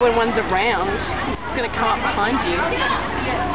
when one's around. It's going to come up behind you.